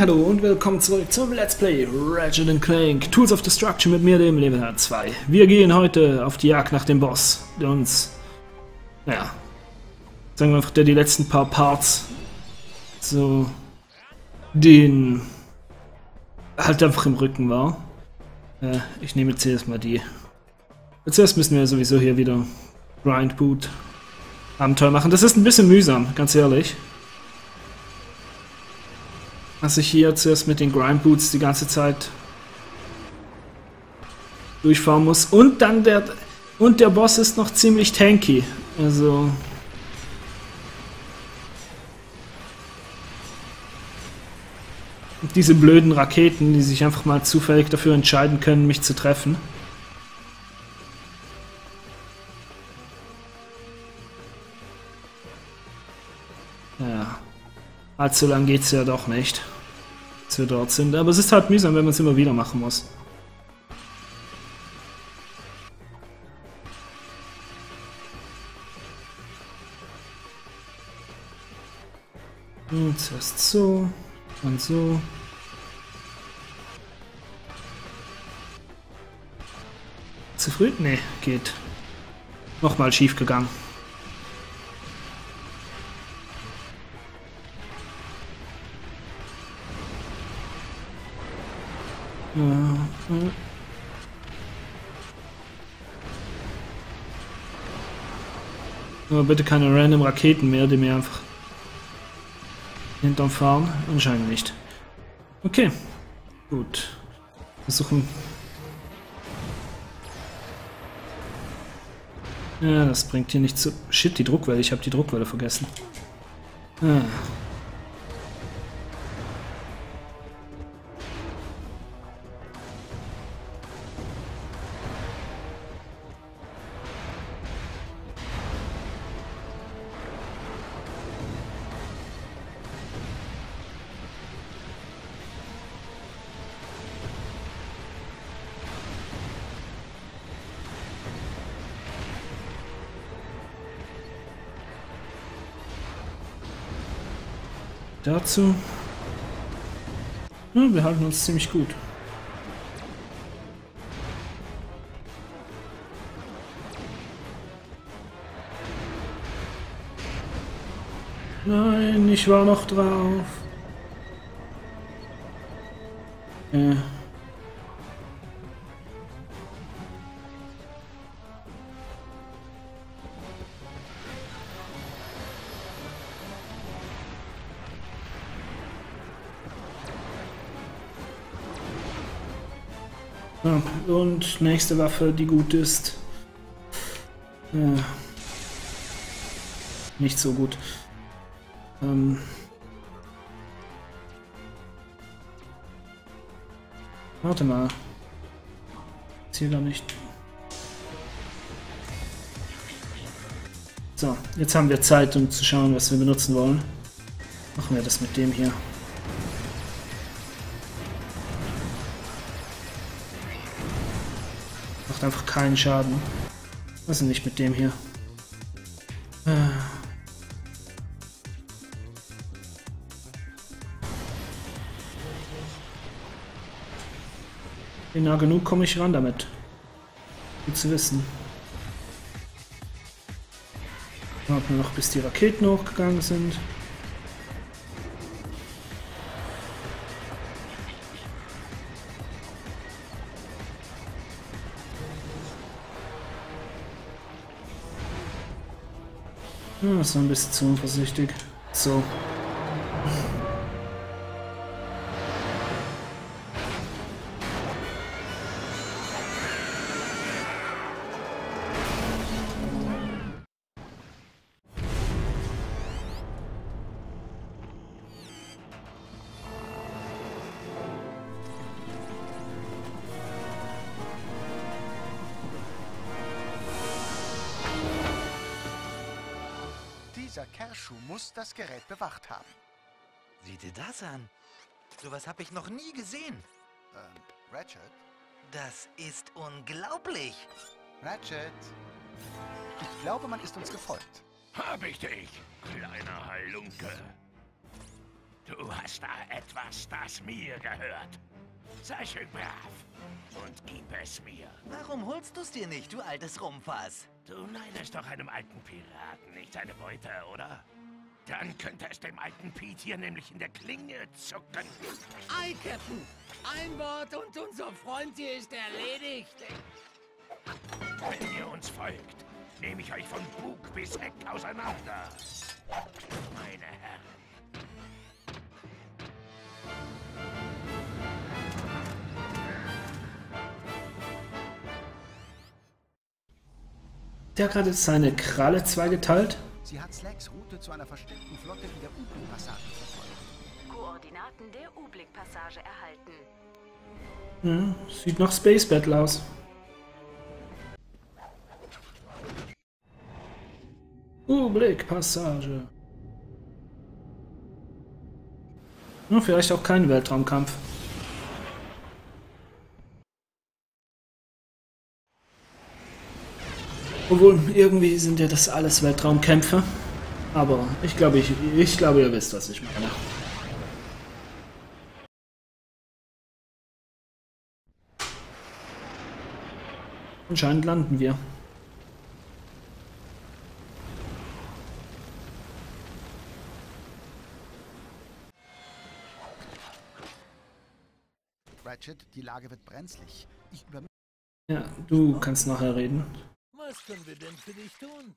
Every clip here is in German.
Hallo und willkommen zurück zum Let's Play Ratchet Clank Tools of Destruction mit mir, dem Level 2. Wir gehen heute auf die Jagd nach dem Boss, der uns, naja, sagen wir einfach, der die letzten paar Parts so den halt einfach im Rücken war. Äh, ich nehme jetzt erstmal die. Zuerst müssen wir sowieso hier wieder Grindboot Abenteuer machen. Das ist ein bisschen mühsam, ganz ehrlich dass ich hier zuerst mit den Grind Boots die ganze Zeit durchfahren muss. Und dann der und der Boss ist noch ziemlich tanky. Also diese blöden Raketen, die sich einfach mal zufällig dafür entscheiden können, mich zu treffen. Allzu lang geht es ja doch nicht, bis wir dort sind. Aber es ist halt mühsam, wenn man es immer wieder machen muss. Und zuerst so, und so. Zu früh? Nee, geht. Nochmal schief gegangen. Aber bitte keine random Raketen mehr, die mir einfach hinterm fahren. Anscheinend nicht. Okay. Gut. Versuchen. Ja, das bringt hier nicht zu... Shit, die Druckwelle. Ich habe die Druckwelle vergessen. Ah. Dazu. Ja, wir halten uns ziemlich gut. Nein, ich war noch drauf. Äh. Ja, nächste Waffe, die gut ist. Ja. Nicht so gut. Ähm. Warte mal. Ziel da nicht. So, jetzt haben wir Zeit, um zu schauen, was wir benutzen wollen. Machen wir das mit dem hier. Einfach keinen Schaden. Was ist nicht mit dem hier? Nah genug komme ich ran damit. Gut zu wissen. Warten wir noch, bis die Raketen hochgegangen sind. Ja, ist ein bisschen zu unvorsichtig. So. Dieser Kerschuh muss das Gerät bewacht haben. Sieh dir das an. Sowas habe ich noch nie gesehen. Ähm, Ratchet? Das ist unglaublich. Ratchet? Ich glaube, man ist uns gefolgt. Hab ich dich, kleiner Halunke. Du hast da etwas, das mir gehört. Sei schön brav und gib es mir. Warum holst du's dir nicht, du altes Rumpfass? Du neidest doch einem alten Piraten nicht seine Beute, oder? Dann könnte es dem alten Pete hier nämlich in der Klinge zucken. Ei, Captain! Ein Wort und unser Freund hier ist erledigt. Wenn ihr uns folgt, nehme ich euch von Bug bis Heck auseinander. Meine Herren. Der hat gerade seine Kralle zweigeteilt. Sie hat Slacks Route zu einer versteckten Flotte in der Ublu-Passage verfolgt. Koordinaten der Ublik-Passage erhalten. Hm, sieht nach Space Battle aus. Ublik-Passage. Hm, vielleicht auch kein Weltraumkampf. Obwohl, irgendwie sind ja das alles Weltraumkämpfe. Aber ich glaube, ich, ich glaube, ihr wisst, was ich meine. Anscheinend landen wir. Ratchet, die Lage wird brenzlig. Ja, du kannst nachher reden. Was können wir denn für dich tun?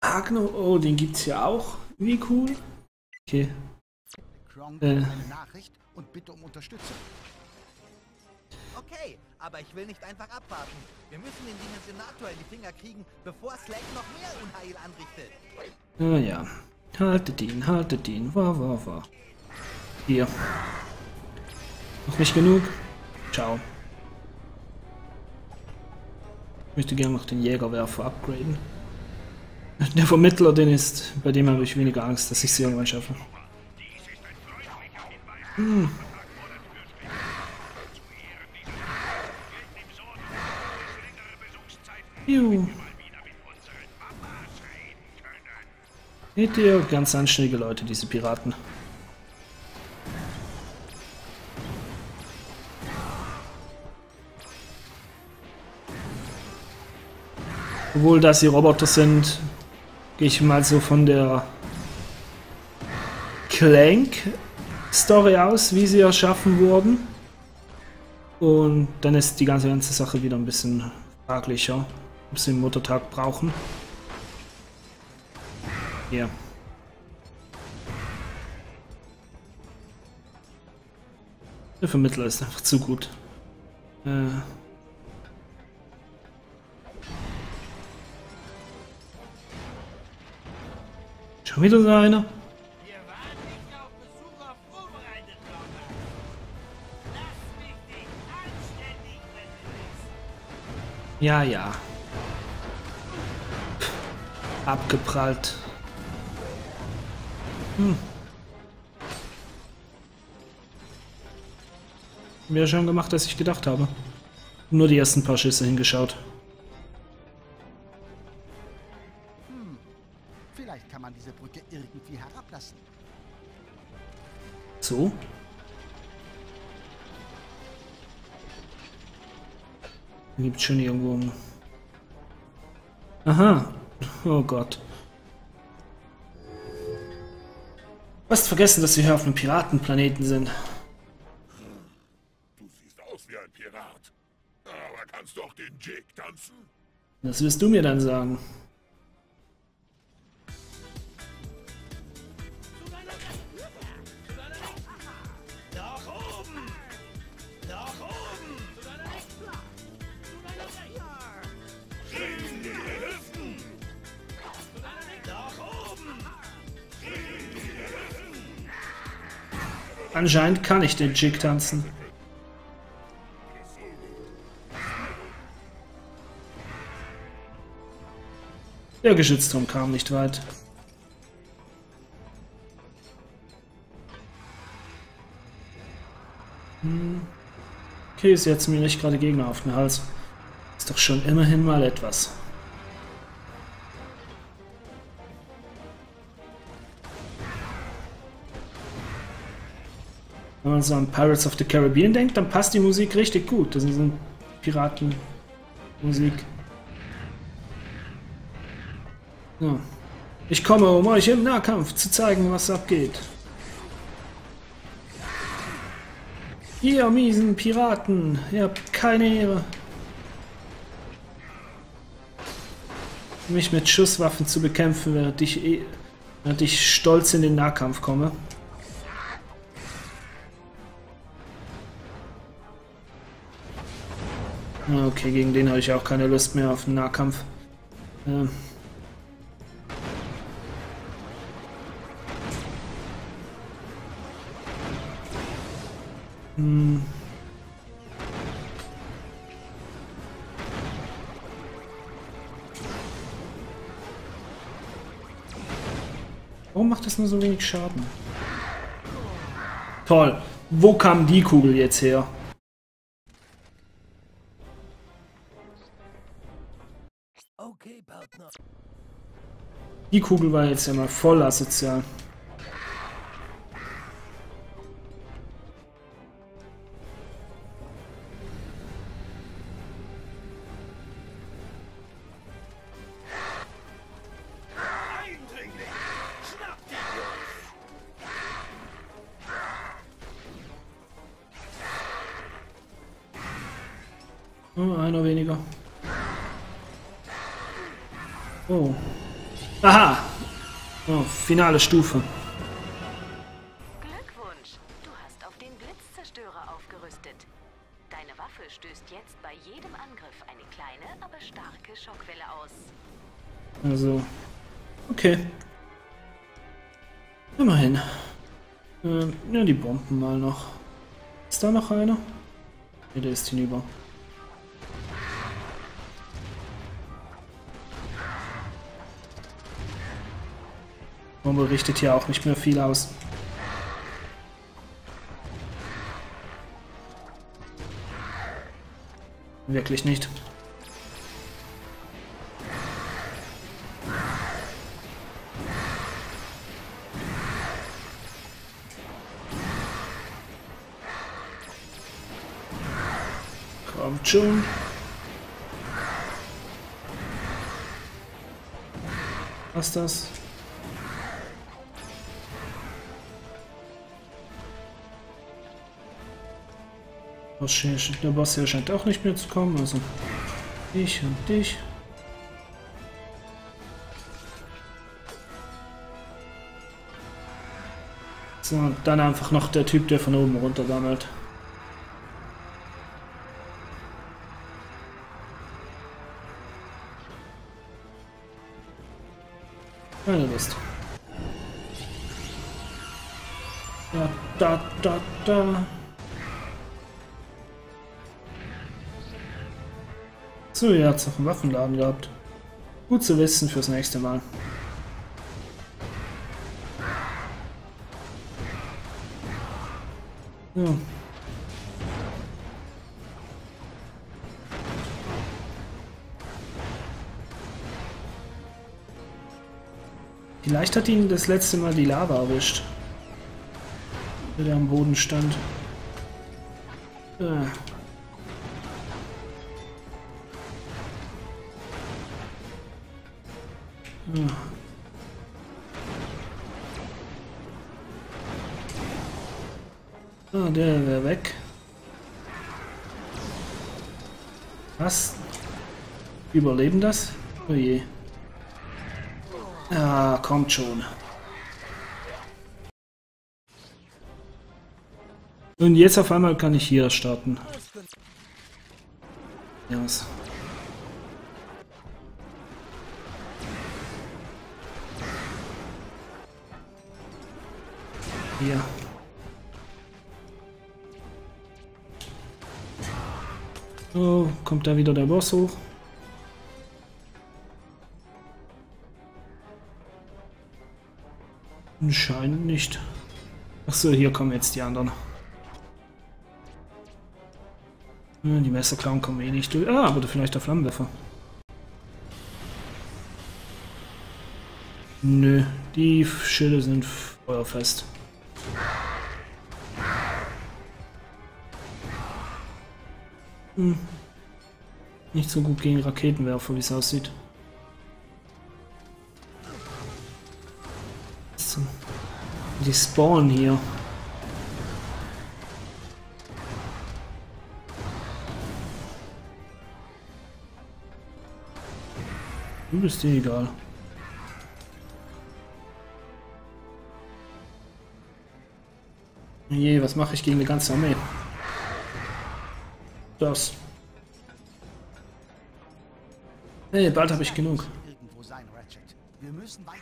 Agno, oh, den gibt's ja auch. Wie cool. Okay. Kronk Äh. eine Nachricht und bitte um Unterstützung. Okay, aber ich will nicht einfach abwarten. Wir müssen den Dimensionator in die Finger kriegen, bevor Slack noch mehr Unheil anrichtet. Ah ja. Haltet ihn, haltet ihn. War, war, war. Hier. Noch nicht genug? Ciao. Ich möchte gerne noch den Jägerwerfer upgraden. Der Vermittler, den ist, bei dem habe ich weniger Angst, dass ich sie irgendwann schaffe. Hm. Juhu. Seht ihr, ganz anständige Leute, diese Piraten. Obwohl, dass sie Roboter sind, gehe ich mal so von der Clank-Story aus, wie sie erschaffen wurden. Und dann ist die ganze, ganze Sache wieder ein bisschen fraglicher, ob sie einen Muttertag brauchen. Hier. Der Vermittler ist einfach zu gut. Äh. Schon wieder so einer? Ja, ja. Abgeprallt. Hm. Mehr schon gemacht, als ich gedacht habe. Nur die ersten paar Schüsse hingeschaut. Gibt schon irgendwo. Aha. Oh Gott. Fast vergessen, dass wir hier auf einem Piratenplaneten sind. Du siehst aus wie ein Pirat. Aber kannst doch den Jig tanzen? Das wirst du mir dann sagen. Anscheinend kann ich den Jig tanzen. Der Geschützturm kam nicht weit. Hm. Okay, ist jetzt mir nicht gerade Gegner auf den Hals. Ist doch schon immerhin mal etwas. Man so an Pirates of the Caribbean denkt, dann passt die Musik richtig gut. Das ist eine Piratenmusik. So. Ich komme, um euch im Nahkampf zu zeigen, was abgeht. Ihr miesen Piraten, ihr habt keine Ehre. Mich mit Schusswaffen zu bekämpfen, während ich, eh, während ich stolz in den Nahkampf komme. Okay, gegen den habe ich auch keine Lust mehr auf den Nahkampf. Ähm. Hm. Warum macht das nur so wenig Schaden? Toll. Wo kam die Kugel jetzt her? Die Kugel war jetzt ja mal voll asozial. Oh, einer weniger. Oh. Aha! Oh, finale Stufe. Glückwunsch! Du hast auf den Blitzzerstörer aufgerüstet. Deine Waffe stößt jetzt bei jedem Angriff eine kleine, aber starke Schockwelle aus. Also. Okay. Immerhin. Ähm, ja, die Bomben mal noch. Ist da noch einer? Ne, der ist hinüber. Bombe richtet hier auch nicht mehr viel aus. Wirklich nicht. Kommt schon. Was ist das? Der Boss hier scheint auch nicht mehr zu kommen, also ich und dich. So, und dann einfach noch der Typ, der von oben runter gammelt. Keine Lust. Da, da, da, da. So, ihr habt noch einen Waffenladen gehabt. Gut zu wissen fürs nächste Mal. So. Vielleicht hat ihn das letzte Mal die Lava erwischt. Der am Boden stand. Äh. Ah, der wäre weg. Was? Überleben das? Oh je. Ah, kommt schon. Und jetzt auf einmal kann ich hier starten. Ja, was? Hier. Oh, kommt da wieder der Boss hoch? Anscheinend nicht. Achso, hier kommen jetzt die anderen. Die Messerklauen kommen eh nicht durch. Ah, aber vielleicht der Flammenwerfer. Nö, die Schilde sind feuerfest. Nicht so gut gegen Raketenwerfer, wie es aussieht. So. Die spawnen hier. Du bist dir egal. Je, was mache ich gegen die ganze Armee? Das. Hey, bald habe ich genug. Irgendwo sein, Ratchet. Wir müssen weiter.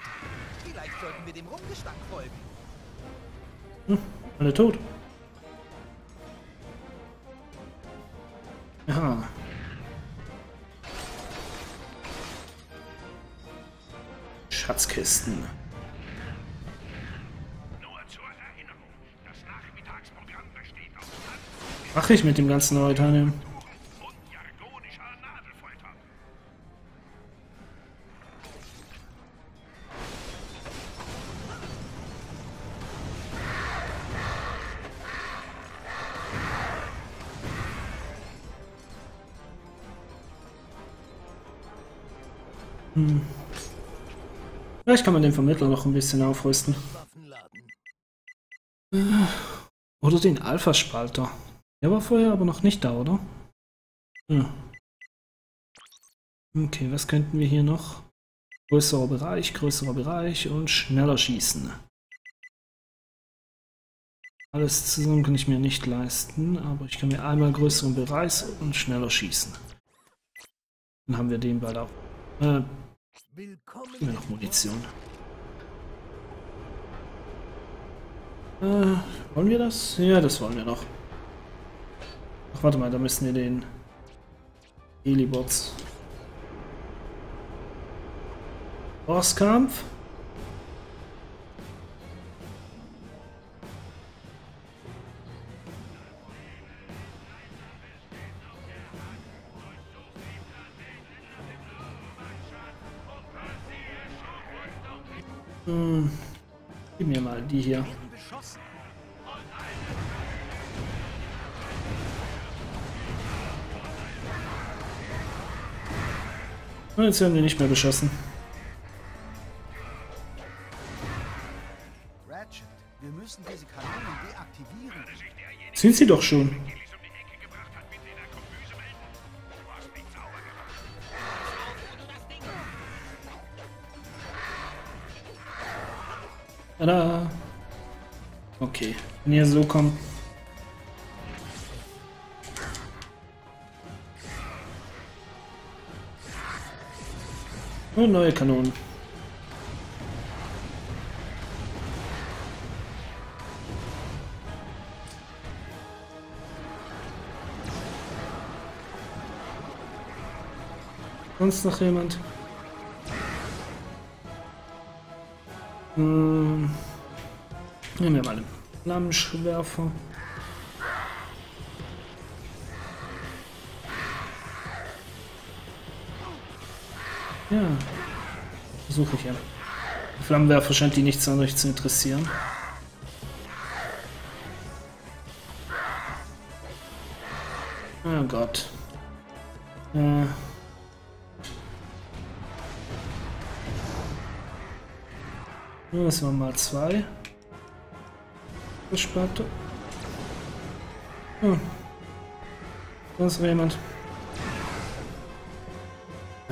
Vielleicht sollten wir dem Rumgestank folgen. Alle tot. Aha. Schatzkisten. Mache ich mit dem ganzen heute Nadelfolter. Vielleicht kann man den Vermittler noch ein bisschen aufrüsten. Oder den Alpha-Spalter. Der war vorher aber noch nicht da, oder? Ja. Okay, was könnten wir hier noch? Größerer Bereich, größerer Bereich und schneller schießen. Alles zusammen kann ich mir nicht leisten, aber ich kann mir einmal größeren Bereich und schneller schießen. Dann haben wir den bald auch. Äh. Immer noch Munition. Äh, wollen wir das? Ja, das wollen wir noch. Ach, warte mal, da müssen wir den Helibots. Bosskampf? Hm, gib mir mal die hier. Und jetzt werden wir nicht mehr beschossen. Ratchet, wir müssen diese Kanonen deaktivieren. Sind sie doch schon. Tada! Okay, wenn ihr so kommt. Und neue Kanonen. Sonst noch jemand? Hm. Nehmen wir mal den Flammenwerfer. Ja, versuche ich ja. Der Flammenwerfer scheint die nicht sonderlich zu interessieren. Oh Gott. Äh. Das waren mal zwei. Gesperrte. Hm. Sonst noch jemand.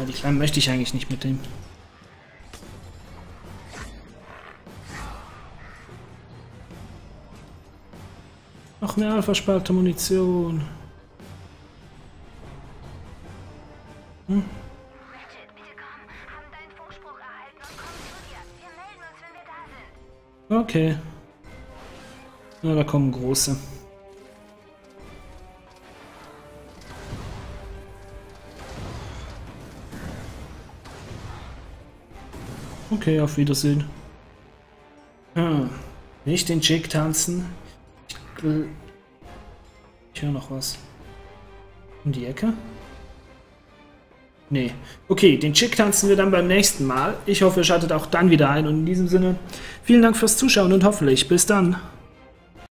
Ja, die Kleinen möchte ich eigentlich nicht mit dem. Noch mehr Alpha-Spalte Munition. Sind. Okay. Na, da kommen große. Okay, auf Wiedersehen. Ah, nicht den Jig tanzen. Ich, ich höre noch was. Um die Ecke? Nee. Okay, den Chick tanzen wir dann beim nächsten Mal. Ich hoffe, ihr schaltet auch dann wieder ein. Und in diesem Sinne, vielen Dank fürs Zuschauen und hoffentlich bis dann.